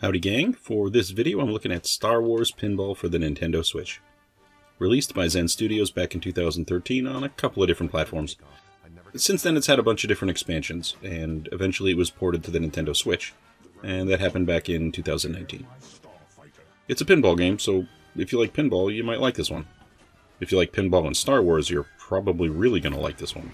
Howdy gang, for this video I'm looking at Star Wars Pinball for the Nintendo Switch. Released by Zen Studios back in 2013 on a couple of different platforms. Since then it's had a bunch of different expansions, and eventually it was ported to the Nintendo Switch, and that happened back in 2019. It's a pinball game, so if you like pinball, you might like this one. If you like pinball and Star Wars, you're probably really going to like this one.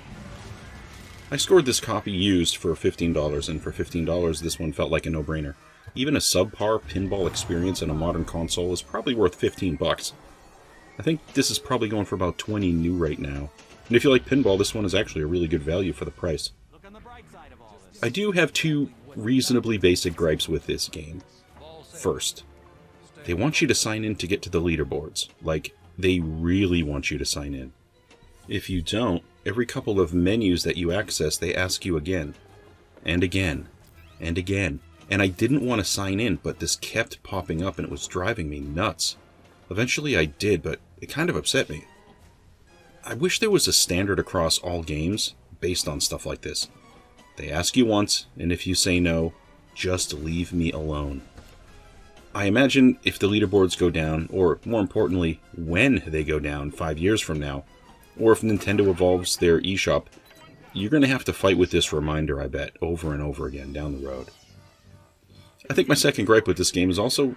I scored this copy used for $15, and for $15 this one felt like a no-brainer. Even a subpar pinball experience in a modern console is probably worth 15 bucks. I think this is probably going for about 20 new right now. And if you like pinball, this one is actually a really good value for the price. I do have two reasonably basic gripes with this game. First, they want you to sign in to get to the leaderboards. Like, they really want you to sign in. If you don't, every couple of menus that you access, they ask you again, and again, and again and I didn't want to sign in, but this kept popping up and it was driving me nuts. Eventually I did, but it kind of upset me. I wish there was a standard across all games based on stuff like this. They ask you once, and if you say no, just leave me alone. I imagine if the leaderboards go down, or more importantly, when they go down five years from now, or if Nintendo evolves their eShop, you're going to have to fight with this reminder, I bet, over and over again down the road. I think my second gripe with this game is also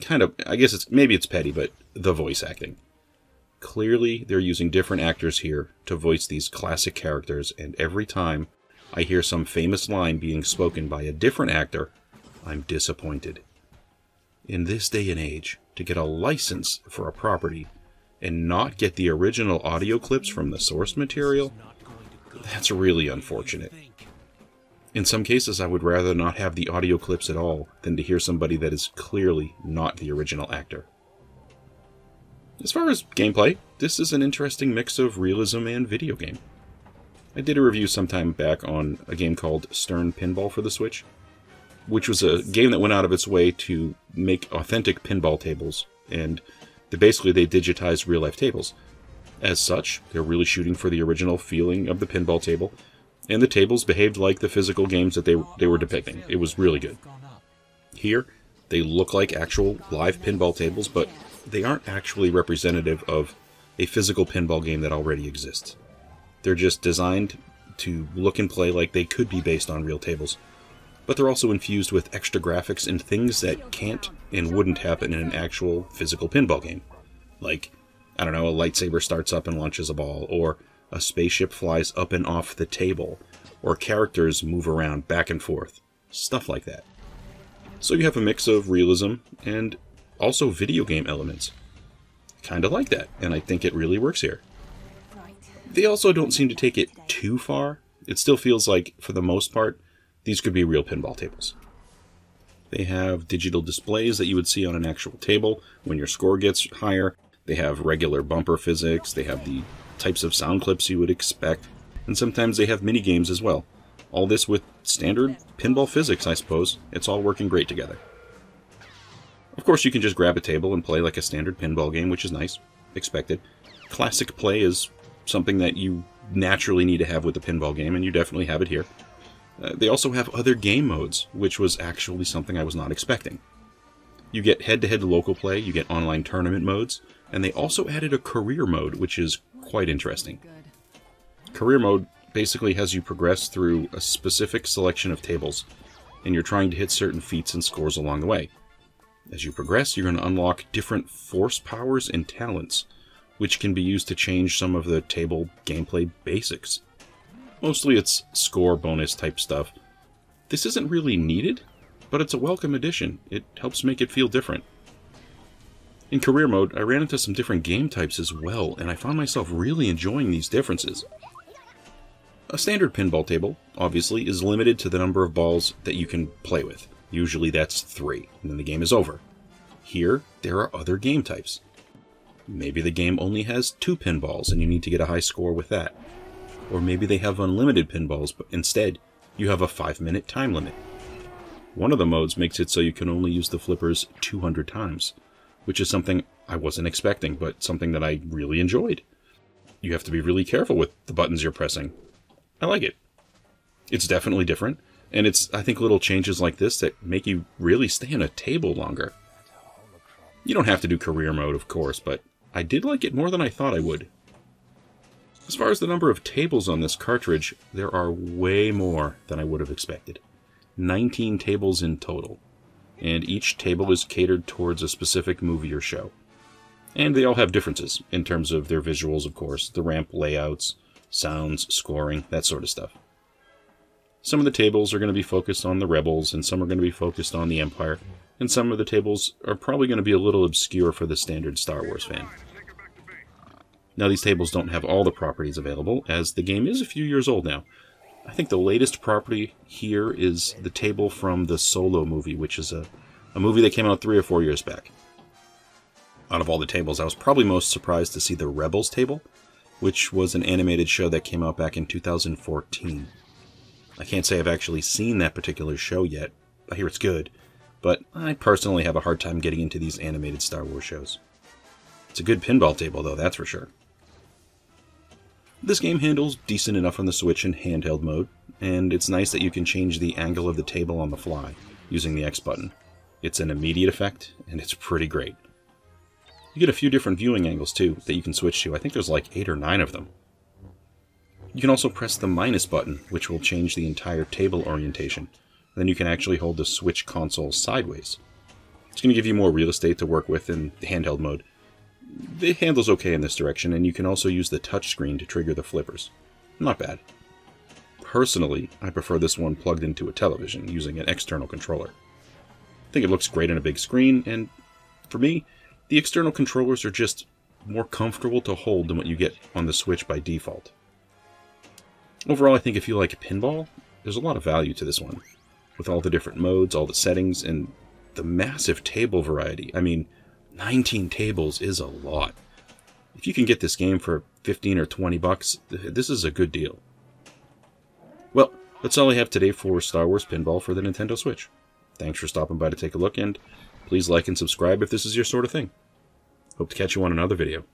kind of, I guess it's maybe it's petty, but the voice acting. Clearly, they're using different actors here to voice these classic characters, and every time I hear some famous line being spoken by a different actor, I'm disappointed. In this day and age, to get a license for a property and not get the original audio clips from the source material, that's really unfortunate. In some cases, I would rather not have the audio clips at all than to hear somebody that is clearly not the original actor. As far as gameplay, this is an interesting mix of realism and video game. I did a review sometime back on a game called Stern Pinball for the Switch, which was a game that went out of its way to make authentic pinball tables, and basically they digitized real life tables. As such, they're really shooting for the original feeling of the pinball table, and the tables behaved like the physical games that they, they were depicting. It was really good. Here, they look like actual live pinball tables, but they aren't actually representative of a physical pinball game that already exists. They're just designed to look and play like they could be based on real tables. But they're also infused with extra graphics and things that can't and wouldn't happen in an actual physical pinball game. Like, I don't know, a lightsaber starts up and launches a ball, or a spaceship flies up and off the table, or characters move around back and forth. Stuff like that. So you have a mix of realism and also video game elements. Kind of like that, and I think it really works here. They also don't seem to take it too far. It still feels like, for the most part, these could be real pinball tables. They have digital displays that you would see on an actual table when your score gets higher. They have regular bumper physics. They have the types of sound clips you would expect, and sometimes they have mini games as well. All this with standard pinball physics, I suppose. It's all working great together. Of course, you can just grab a table and play like a standard pinball game, which is nice, expected. Classic play is something that you naturally need to have with a pinball game, and you definitely have it here. Uh, they also have other game modes, which was actually something I was not expecting. You get head to head local play, you get online tournament modes, and they also added a career mode, which is quite interesting. Career mode basically has you progress through a specific selection of tables, and you're trying to hit certain feats and scores along the way. As you progress, you're going to unlock different force powers and talents, which can be used to change some of the table gameplay basics. Mostly it's score bonus type stuff. This isn't really needed, but it's a welcome addition. It helps make it feel different. In career mode, I ran into some different game types as well, and I found myself really enjoying these differences. A standard pinball table, obviously, is limited to the number of balls that you can play with. Usually that's three, and then the game is over. Here, there are other game types. Maybe the game only has two pinballs and you need to get a high score with that. Or maybe they have unlimited pinballs, but instead, you have a 5 minute time limit. One of the modes makes it so you can only use the flippers 200 times which is something I wasn't expecting, but something that I really enjoyed. You have to be really careful with the buttons you're pressing. I like it. It's definitely different. And it's, I think, little changes like this that make you really stay on a table longer. You don't have to do career mode, of course, but I did like it more than I thought I would. As far as the number of tables on this cartridge, there are way more than I would have expected. 19 tables in total, and each table is catered towards a specific movie or show. And they all have differences in terms of their visuals, of course, the ramp layouts, sounds, scoring, that sort of stuff. Some of the tables are going to be focused on the Rebels, and some are going to be focused on the Empire, and some of the tables are probably going to be a little obscure for the standard Star Wars fan. Now, these tables don't have all the properties available, as the game is a few years old now. I think the latest property here is the table from the Solo movie, which is a, a movie that came out three or four years back. Out of all the tables, I was probably most surprised to see the Rebels table, which was an animated show that came out back in 2014. I can't say I've actually seen that particular show yet. I hear it's good, but I personally have a hard time getting into these animated Star Wars shows. It's a good pinball table, though, that's for sure. This game handles decent enough on the Switch in handheld mode, and it's nice that you can change the angle of the table on the fly using the X button. It's an immediate effect, and it's pretty great. You get a few different viewing angles, too, that you can switch to. I think there's like 8 or 9 of them. You can also press the minus button, which will change the entire table orientation. Then you can actually hold the Switch console sideways. It's going to give you more real estate to work with in handheld mode. The handle's okay in this direction, and you can also use the touchscreen to trigger the flippers. Not bad. Personally, I prefer this one plugged into a television using an external controller. I think it looks great on a big screen, and for me, the external controllers are just more comfortable to hold than what you get on the Switch by default. Overall, I think if you like pinball, there's a lot of value to this one. With all the different modes, all the settings, and the massive table variety. I mean, 19 tables is a lot. If you can get this game for 15 or 20 bucks, this is a good deal. Well, that's all I have today for Star Wars Pinball for the Nintendo Switch. Thanks for stopping by to take a look, and please like and subscribe if this is your sort of thing. Hope to catch you on another video.